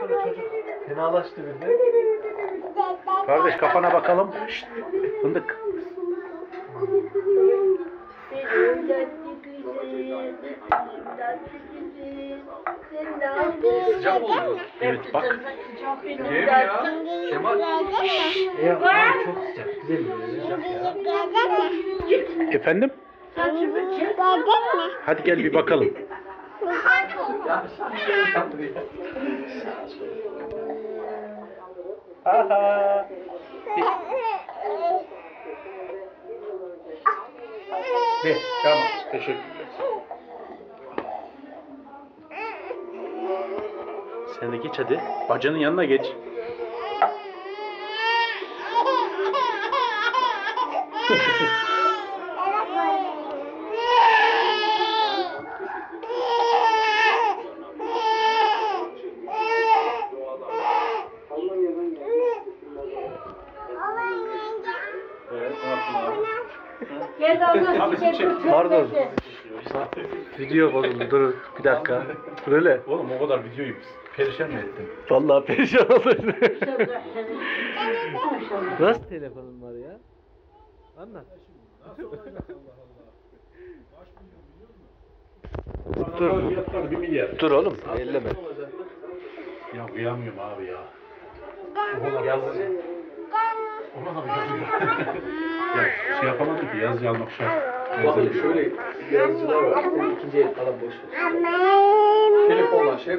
sonra çocuk fenalaştı birden. Kardeş kafana bakalım. Şşt, fındık. Sıcak oldu. Evet bak. Değil mi ya? Kemal. Ya abi çok sıcak. Güzel bir sıcak ya. Efendim? Hadi gel bir bakalım. Ya sen şey yaptın ya. Aha. Ne? Tamam. Teşekkürler. Sen de geç hadi. Bacanın yanına geç. Evet, ne yaptın abi? Gel Allah Abi, size çek. kurtulsun. Pardon. Video bozuldu. Dur bir dakika. Dur öyle. Oğlum o kadar videoyu perişan mı ettin? Vallahi perişan oldum. Maşallah. Nasıl telefonun var ya? Anlat. Dur. Fiyatları 1 milyar. Dur oğlum. Elleme. Ya kıyamıyorum abi ya. Yazıcı. Ona da bir yazıyor. ya şey yapamadım ki yazıcı almak şart. Bakın şöyle yazıcılar var. Sen ikinci el falan boş ver. Telefonla şey